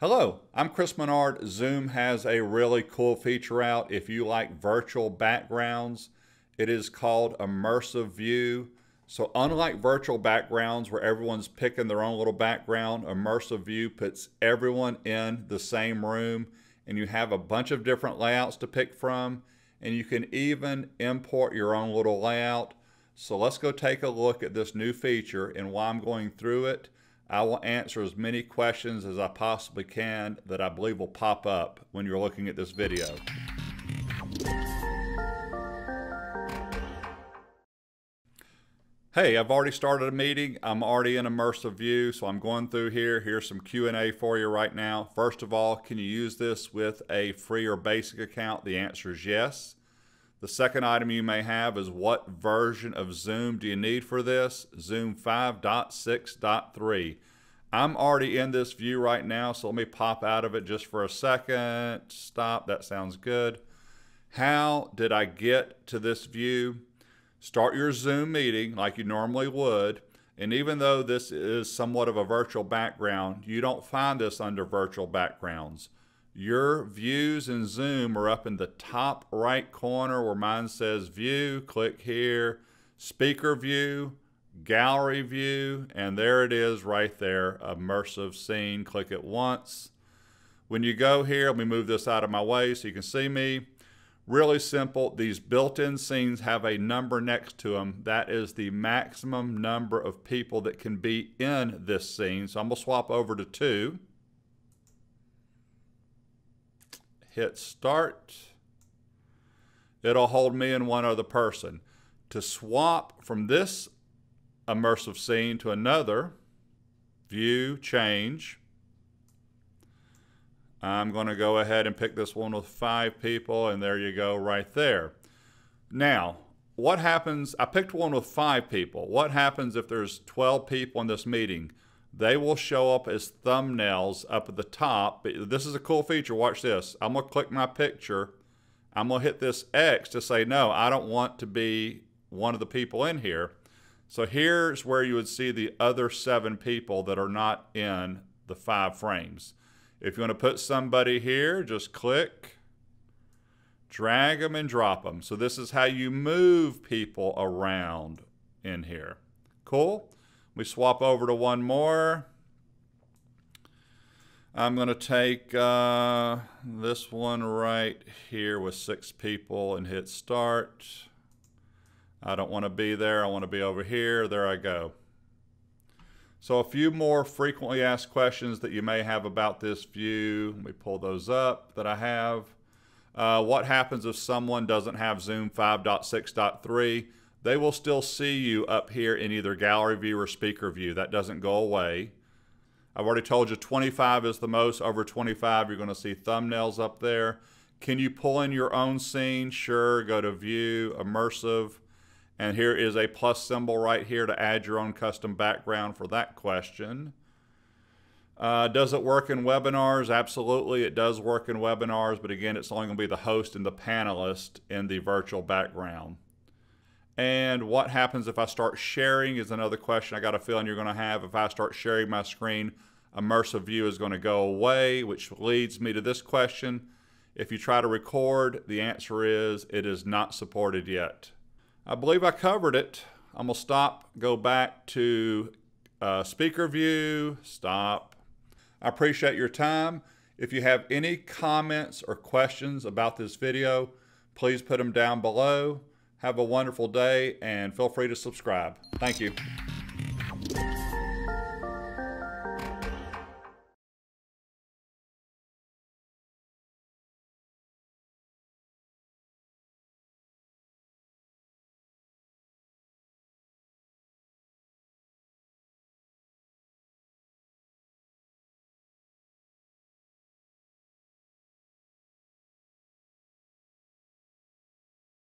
Hello, I'm Chris Menard. Zoom has a really cool feature out. If you like virtual backgrounds, it is called Immersive View. So unlike virtual backgrounds where everyone's picking their own little background, Immersive View puts everyone in the same room and you have a bunch of different layouts to pick from and you can even import your own little layout. So let's go take a look at this new feature and while I'm going through it, I will answer as many questions as I possibly can that I believe will pop up when you're looking at this video. Hey, I've already started a meeting. I'm already in immersive view, so I'm going through here. Here's some Q&A for you right now. First of all, can you use this with a free or basic account? The answer is yes. The second item you may have is what version of Zoom do you need for this? Zoom 5.6.3. I'm already in this view right now, so let me pop out of it just for a second. Stop, that sounds good. How did I get to this view? Start your Zoom meeting like you normally would. And even though this is somewhat of a virtual background, you don't find this under virtual backgrounds. Your views in Zoom are up in the top right corner where mine says view. Click here, speaker view, gallery view, and there it is right there, immersive scene. Click it once. When you go here, let me move this out of my way so you can see me. Really simple. These built-in scenes have a number next to them. That is the maximum number of people that can be in this scene. So I'm going to swap over to two. Hit start, it'll hold me and one other person. To swap from this immersive scene to another, view, change. I'm going to go ahead and pick this one with five people, and there you go right there. Now, what happens? I picked one with five people. What happens if there's 12 people in this meeting? They will show up as thumbnails up at the top. But this is a cool feature. Watch this. I'm going to click my picture. I'm going to hit this X to say, no, I don't want to be one of the people in here. So here's where you would see the other seven people that are not in the five frames. If you want to put somebody here, just click, drag them and drop them. So this is how you move people around in here. Cool? We swap over to one more. I'm going to take uh, this one right here with six people and hit start. I don't want to be there. I want to be over here. There I go. So a few more frequently asked questions that you may have about this view. Let me pull those up that I have. Uh, what happens if someone doesn't have Zoom 5.6.3? They will still see you up here in either gallery view or speaker view. That doesn't go away. I've already told you 25 is the most. Over 25, you're going to see thumbnails up there. Can you pull in your own scene? Sure. Go to View, Immersive. And here is a plus symbol right here to add your own custom background for that question. Uh, does it work in webinars? Absolutely, it does work in webinars, but again, it's only going to be the host and the panelist in the virtual background. And what happens if I start sharing is another question I got a feeling you're going to have. If I start sharing my screen, immersive view is going to go away, which leads me to this question. If you try to record, the answer is it is not supported yet. I believe I covered it. I'm going to stop, go back to uh, speaker view, stop. I appreciate your time. If you have any comments or questions about this video, please put them down below. Have a wonderful day and feel free to subscribe. Thank you.